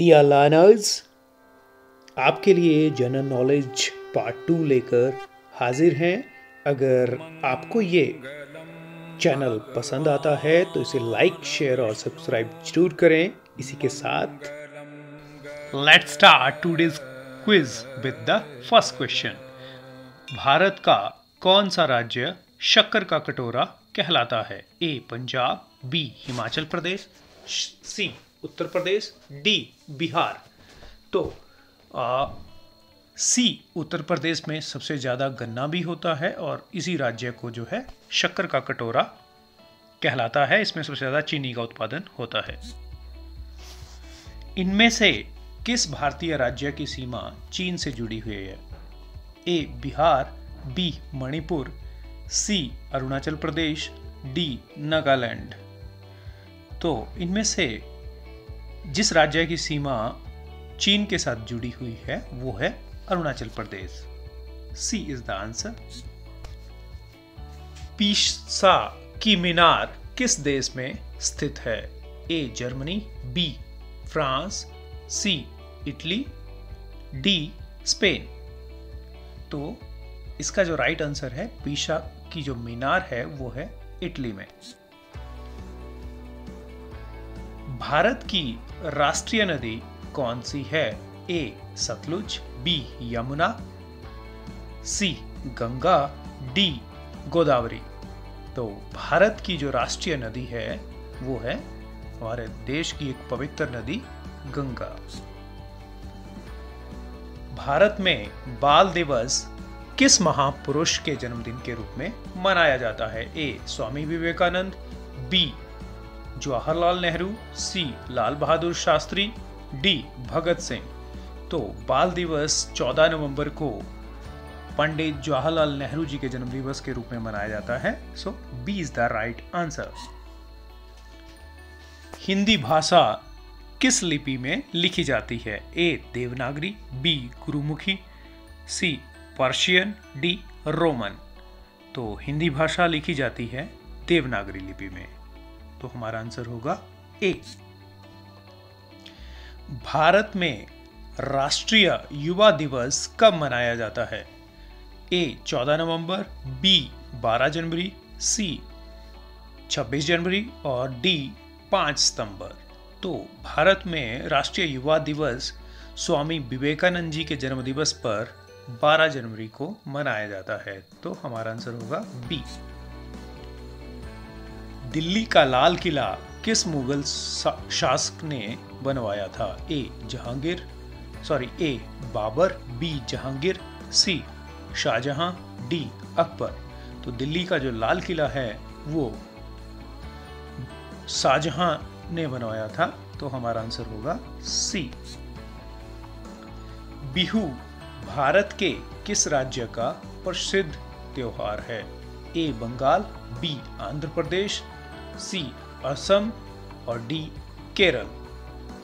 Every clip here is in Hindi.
डियर लर्नर्स आपके लिए जनरल नॉलेज पार्ट टू लेकर हाजिर हैं। अगर आपको ये चैनल पसंद आता है तो इसे लाइक शेयर और सब्सक्राइब ज़रूर करें। इसी के साथ let's start today's quiz with the first question Bharat का कौन सा राज्य शक्कर का कटोरा कहलाता है? A, Punjab, B, Himachal Pradesh, C Uttar Pradesh D Bihar. तो आ, सी उत्तर प्रदेश में सबसे ज़्यादा गन्ना भी होता है और इसी राज्य को जो है शक्कर का कटोरा कहलाता है। इसमें सबसे ज़्यादा चीनी का उत्पादन होता है। इनमें से किस भारतीय राज्य की सीमा चीन से जुड़ी हुई है? A Bihar B Manipur C Arunachal Pradesh D Nagaland. तो इनमें से जिस राज्य की सीमा चीन के साथ जुड़ी हुई है, वो है Arunachal Pradesh. C is the answer Pisa की मीनार किस देश में स्थित है? A Germany B France C Italy D Spain तो इसका जो राइट आंसर है पीसा की जो मीनार है, वो है इटली में। भारत की राष्ट्रीय नदी कौन सी है? A, Sutlej B Yamuna C Ganga D Godavari. तो भारत की जो राष्ट्रीय नदी है, वो है हमारे देश की एक पवित्र नदी, गंगा। भारत में बाल दिवस किस महापुरुष के जन्मदिन के रूप में मनाया जाता है? A, Swami Vivekananda B Jawaharlal Nehru, C. Lal Bahadur Shastri, D. Bhagat Singh. तो बाल दिवस 14 नवंबर को पंडित जवाहरलाल नेहरू जी के जन्म दिवस के रूप में मनाया जाता है। So B is the right answer Hindi भाषा किस लिपि में लिखी जाती है? A Devanagari B Gurmukhi C Persian D Roman. तो हिंदी भाषा लिखी जाती है देवनागरी लिपि में। तो हमारा आंसर होगा ए भारत में राष्ट्रीय युवा दिवस कब मनाया जाता है? ए 14 नवंबर बी 12 जनवरी सी 26 जनवरी और डी 5 सितंबर। तो भारत में राष्ट्रीय युवा दिवस स्वामी विवेकानंद जी के जन्म दिवस पर 12 जनवरी को मनाया जाता है। तो हमारा आंसर होगा बी दिल्ली का लाल किला किस मुगल शासक ने बनवाया था? A. Jahangir sorry A. Babur, B. Jahangir, C. Shahjahan, D. Akbar. तो दिल्ली का जो लाल किला है, वो शाहजहां ने बनवाया था तो हमारा आंसर होगा सी. बिहू भारत के किस राज्य का प्रसिद्ध त्योहार है? A. Bengal, B. Andhra Pradesh C, Assam और डी, केरल।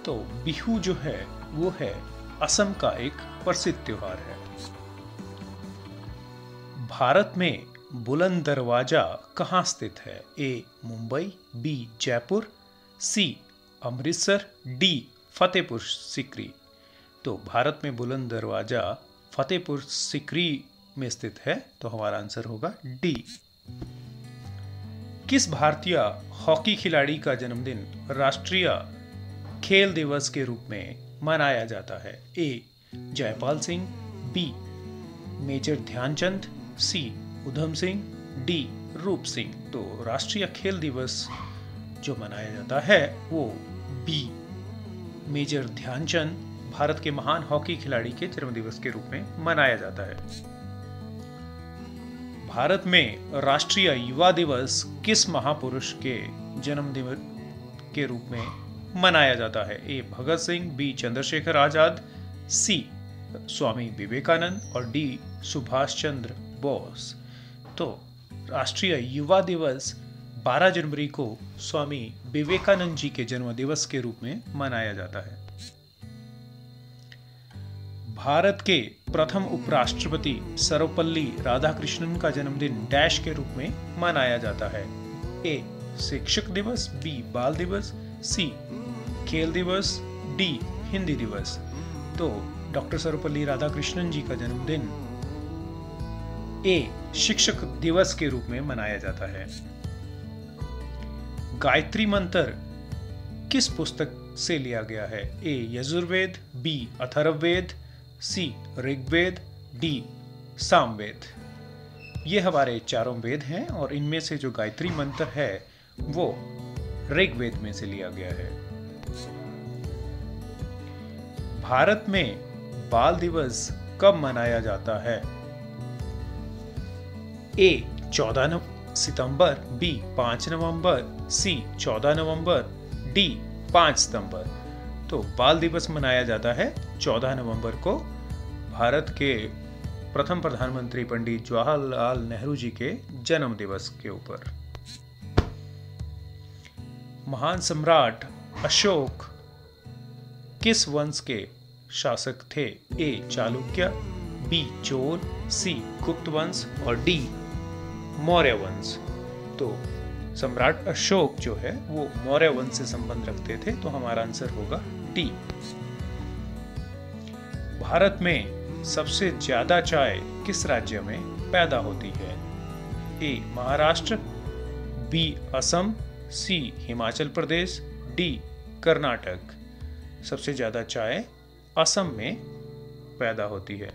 तो बिहू जो है, वो है असम का एक प्रसिद्ध त्योहार है। भारत में बुलंद दरवाज़ा कहाँ स्थित है? A, Mumbai, B, Jaipur, C, Amritsar, D, Fatehpur Sikri. तो भारत में बुलंद दरवाज़ा फतेहपुर सिकरी में स्थित है तो हमारा आंसर होगा डी। किस भारतीय हॉकी खिलाड़ी का जन्मदिन राष्ट्रीय खेल दिवस के रूप में मनाया जाता है? A, Jaipal Singh, B, major Dhyanchand, C, Udham Singh, D, Roop Singh. तो राष्ट्रीय खेल दिवस जो मनाया जाता है वो बी, मेजर ध्यानचंद, भारत के महान हॉकी खिलाड़ी के जन्मदिवस के रूप में मनाया जाता है। भारत में राष्ट्रीय युवा दिवस किस महापुरुष के जन्मदिन के रूप में मनाया जाता है? A. Bhagat Singh, B. Chandrashekhar Azad, C. Swami Vivekananda और डी. सुभाष चंद्र बोस। तो राष्ट्रीय युवा दिवस 12 जनवरी को स्वामी विवेकानंद जी के जन्म दिवस के रूप में मनाया जाता है। भारत के प्रथम उपराष्ट्रपति सर्वपल्ली राधाकृष्णन का जन्मदिन डैश के रूप में मनाया जाता है। ए, शिक्षक दिवस, बी, बाल दिवस, सी, खेल दिवस, डी, हिंदी दिवस। तो डॉक्टर सर्वपल्ली राधाकृष्णन जी का जन्मदिन ए, शिक्षक दिवस के रूप में मनाया जाता है। गायत्री मंत्र किस पुस्तक से लिया गया है? A, Yajurveda, B, Atharvaveda C, Rigveda, D, Samaveda. ये हमारे चारों वेद हैं और इनमें से जो गायत्री मंत्र है, वो ऋग्वेद में से लिया गया है। भारत में बाल दिवस कब मनाया जाता है? ए, चौदह सितंबर, बी, पाँच नवंबर, सी, चौदह नवंबर, डी, पाँच सितंबर। तो बाल दिवस मनाया जाता है चौदह नवंबर को भारत के प्रथम प्रधानमंत्री पंडित जवाहरलाल नेहरू जी के जन्म दिवस के ऊपर। महान सम्राट अशोक किस वंश के शासक थे? A. Chalukya, B. Chola C. Gupta वंश और डी. मौर्य वंश। तो सम्राट अशोक जो है, वो मौर्य वंश से संबंध रखते थे तो हमारा आंसर होगा डी भारत में सबसे ज़्यादा चाय किस राज्य में पैदा होती है? A, Maharashtra B Assam C Himachal Pradesh D Karnataka. सबसे ज़्यादा चाय असम में पैदा होती है।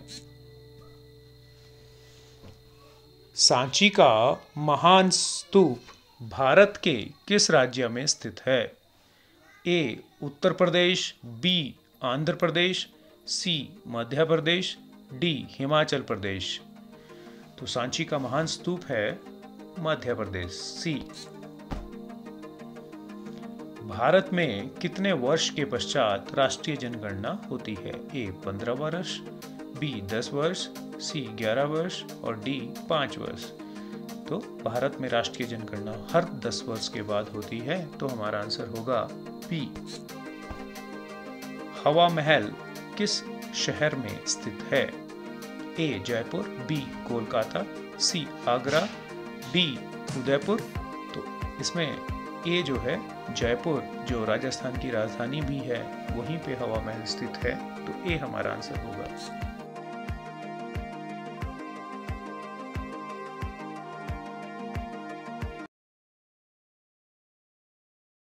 सांची का महान स्तूप भारत के किस राज्य में स्थित है? A, Uttar Pradesh B Andhra Pradesh C, Madhya Pradesh, D, Himachal Pradesh. तो सांची का महान स्तूप है मध्य प्रदेश, सी। भारत में कितने वर्ष के पश्चात राष्ट्रीय जनगणना होती है? ए, पंद्रह वर्ष, बी, दस वर्ष, सी, ग्यारह वर्ष और डी, पाँच वर्ष। तो भारत में राष्ट्रीय जनगणना हर दस वर्ष के बाद होती है तो हमारा आंसर होगा बी हवा महल किस शहर में स्थित है? A Jaipur B Kolkata C Agra D Udaipur. तो इसमें ए जो है, जयपुर, जो राजस्थान की राजधानी भी है, वहीं पे हवा महल स्थित है। तो ए हमारा आंसर होगा।